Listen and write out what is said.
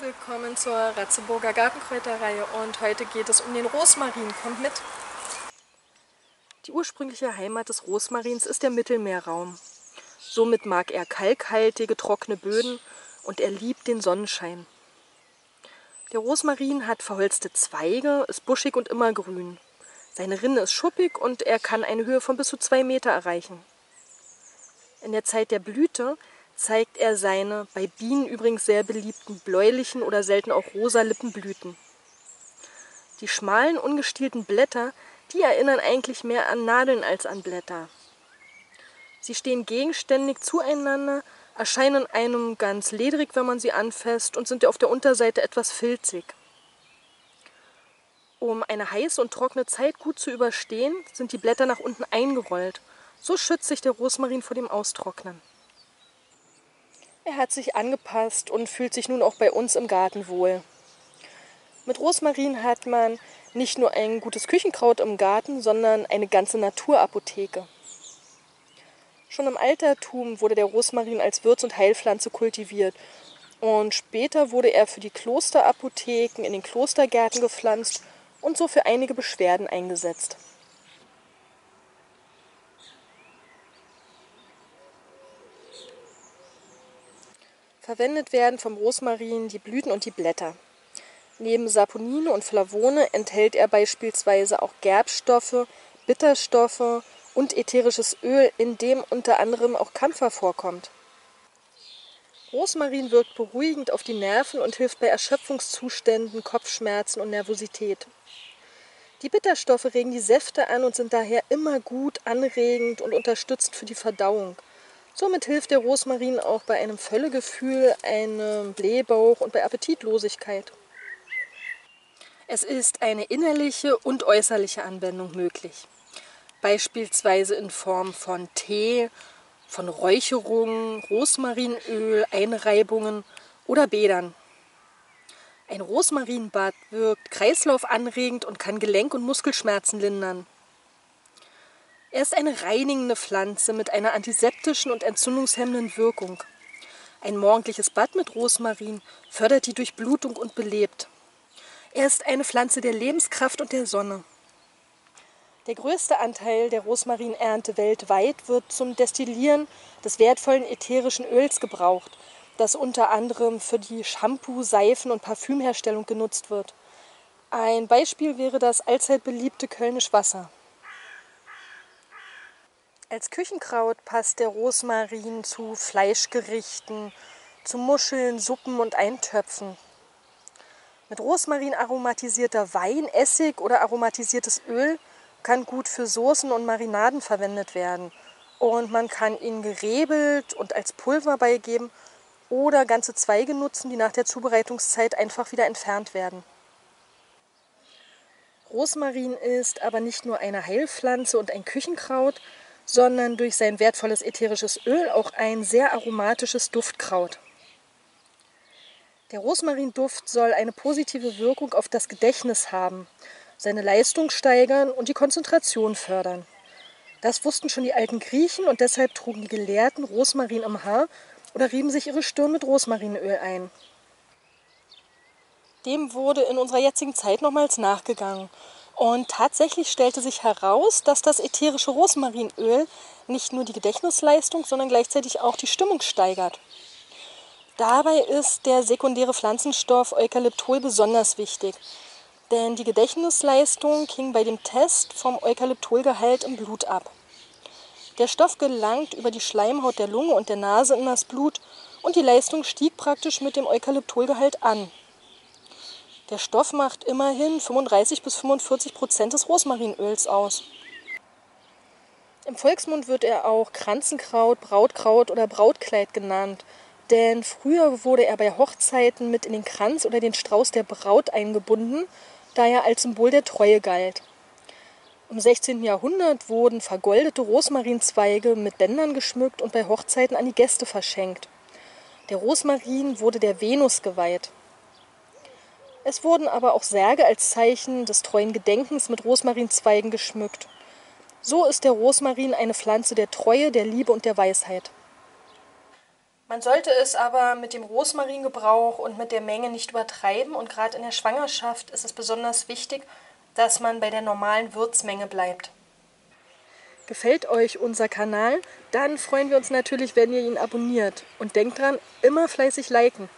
willkommen zur Ratzeburger Gartenkräuterreihe und heute geht es um den Rosmarin. Kommt mit! Die ursprüngliche Heimat des Rosmarins ist der Mittelmeerraum. Somit mag er kalkhaltige, trockene Böden und er liebt den Sonnenschein. Der Rosmarin hat verholzte Zweige, ist buschig und immergrün. Seine Rinde ist schuppig und er kann eine Höhe von bis zu zwei Meter erreichen. In der Zeit der Blüte zeigt er seine bei Bienen übrigens sehr beliebten bläulichen oder selten auch rosa Lippenblüten. Die schmalen, ungestielten Blätter, die erinnern eigentlich mehr an Nadeln als an Blätter. Sie stehen gegenständig zueinander, erscheinen einem ganz ledrig, wenn man sie anfasst, und sind auf der Unterseite etwas filzig. Um eine heiße und trockene Zeit gut zu überstehen, sind die Blätter nach unten eingerollt. So schützt sich der Rosmarin vor dem Austrocknen. Er hat sich angepasst und fühlt sich nun auch bei uns im Garten wohl. Mit Rosmarin hat man nicht nur ein gutes Küchenkraut im Garten, sondern eine ganze Naturapotheke. Schon im Altertum wurde der Rosmarin als Würz- und Heilpflanze kultiviert und später wurde er für die Klosterapotheken in den Klostergärten gepflanzt und so für einige Beschwerden eingesetzt. Verwendet werden vom Rosmarin die Blüten und die Blätter. Neben Saponine und Flavone enthält er beispielsweise auch Gerbstoffe, Bitterstoffe und ätherisches Öl, in dem unter anderem auch Kampfer vorkommt. Rosmarin wirkt beruhigend auf die Nerven und hilft bei Erschöpfungszuständen, Kopfschmerzen und Nervosität. Die Bitterstoffe regen die Säfte an und sind daher immer gut anregend und unterstützt für die Verdauung. Somit hilft der Rosmarin auch bei einem Völlegefühl, einem Blähbauch und bei Appetitlosigkeit. Es ist eine innerliche und äußerliche Anwendung möglich. Beispielsweise in Form von Tee, von Räucherungen, Rosmarinöl, Einreibungen oder Bädern. Ein Rosmarinbad wirkt kreislaufanregend und kann Gelenk- und Muskelschmerzen lindern. Er ist eine reinigende Pflanze mit einer antiseptischen und entzündungshemmenden Wirkung. Ein morgendliches Bad mit Rosmarin fördert die Durchblutung und belebt. Er ist eine Pflanze der Lebenskraft und der Sonne. Der größte Anteil der Rosmarinernte weltweit wird zum Destillieren des wertvollen ätherischen Öls gebraucht, das unter anderem für die Shampoo-, Seifen- und Parfümherstellung genutzt wird. Ein Beispiel wäre das allzeit beliebte Kölnisch Wasser. Als Küchenkraut passt der Rosmarin zu Fleischgerichten, zu Muscheln, Suppen und Eintöpfen. Mit Rosmarin aromatisierter Wein, Essig oder aromatisiertes Öl kann gut für Soßen und Marinaden verwendet werden. Und man kann ihn gerebelt und als Pulver beigeben oder ganze Zweige nutzen, die nach der Zubereitungszeit einfach wieder entfernt werden. Rosmarin ist aber nicht nur eine Heilpflanze und ein Küchenkraut, sondern durch sein wertvolles ätherisches Öl auch ein sehr aromatisches Duftkraut. Der Rosmarinduft soll eine positive Wirkung auf das Gedächtnis haben, seine Leistung steigern und die Konzentration fördern. Das wussten schon die alten Griechen und deshalb trugen die Gelehrten Rosmarin im Haar oder rieben sich ihre Stirn mit Rosmarinöl ein. Dem wurde in unserer jetzigen Zeit nochmals nachgegangen und tatsächlich stellte sich heraus, dass das ätherische Rosmarinöl nicht nur die Gedächtnisleistung, sondern gleichzeitig auch die Stimmung steigert. Dabei ist der sekundäre Pflanzenstoff Eukalyptol besonders wichtig, denn die Gedächtnisleistung hing bei dem Test vom Eukalyptolgehalt im Blut ab. Der Stoff gelangt über die Schleimhaut der Lunge und der Nase in das Blut und die Leistung stieg praktisch mit dem Eukalyptolgehalt an. Der Stoff macht immerhin 35 bis 45 Prozent des Rosmarinöls aus. Im Volksmund wird er auch Kranzenkraut, Brautkraut oder Brautkleid genannt, denn früher wurde er bei Hochzeiten mit in den Kranz oder den Strauß der Braut eingebunden, da er als Symbol der Treue galt. Im 16. Jahrhundert wurden vergoldete Rosmarinzweige mit Bändern geschmückt und bei Hochzeiten an die Gäste verschenkt. Der Rosmarin wurde der Venus geweiht. Es wurden aber auch Särge als Zeichen des treuen Gedenkens mit Rosmarinzweigen geschmückt. So ist der Rosmarin eine Pflanze der Treue, der Liebe und der Weisheit. Man sollte es aber mit dem Rosmaringebrauch und mit der Menge nicht übertreiben und gerade in der Schwangerschaft ist es besonders wichtig, dass man bei der normalen Würzmenge bleibt. Gefällt euch unser Kanal? Dann freuen wir uns natürlich, wenn ihr ihn abonniert. Und denkt dran, immer fleißig liken.